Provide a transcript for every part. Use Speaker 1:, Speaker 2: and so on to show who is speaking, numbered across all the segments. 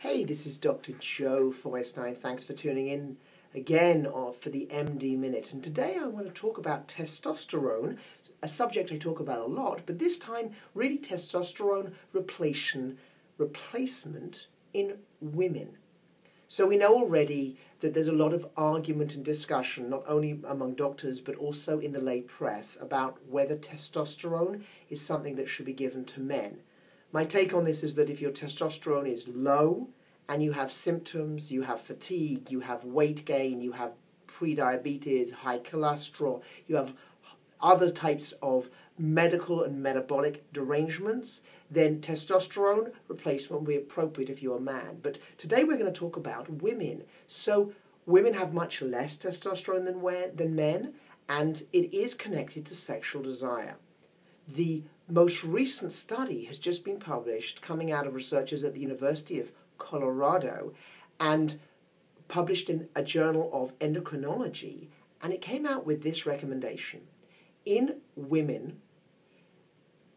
Speaker 1: Hey, this is Dr. Joe Feuerstein. Thanks for tuning in again uh, for the MD Minute. And today I want to talk about testosterone, a subject I talk about a lot, but this time really testosterone replacement, replacement in women. So we know already that there's a lot of argument and discussion, not only among doctors but also in the lay press, about whether testosterone is something that should be given to men. My take on this is that if your testosterone is low and you have symptoms, you have fatigue, you have weight gain, you have prediabetes, high cholesterol, you have other types of medical and metabolic derangements, then testosterone replacement will be appropriate if you're a man. But today we're going to talk about women. So women have much less testosterone than, than men, and it is connected to sexual desire. The most recent study has just been published, coming out of researchers at the University of Colorado, and published in a journal of endocrinology, and it came out with this recommendation. In women,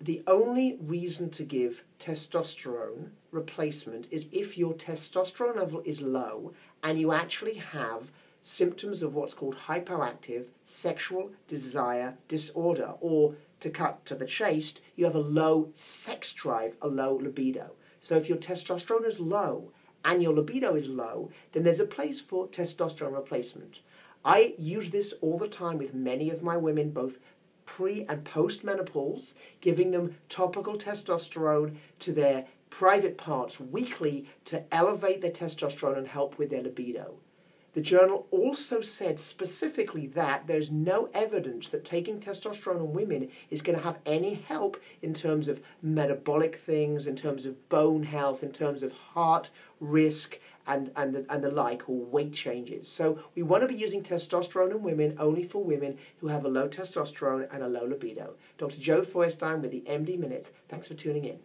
Speaker 1: the only reason to give testosterone replacement is if your testosterone level is low and you actually have symptoms of what's called hypoactive sexual desire disorder, or to cut to the chase, you have a low sex drive, a low libido. So if your testosterone is low and your libido is low, then there's a place for testosterone replacement. I use this all the time with many of my women, both pre and post menopause, giving them topical testosterone to their private parts weekly to elevate their testosterone and help with their libido. The journal also said specifically that there's no evidence that taking testosterone in women is going to have any help in terms of metabolic things, in terms of bone health, in terms of heart risk, and, and, the, and the like, or weight changes. So we want to be using testosterone in women only for women who have a low testosterone and a low libido. Dr. Joe Feuerstein with the MD Minute. Thanks for tuning in.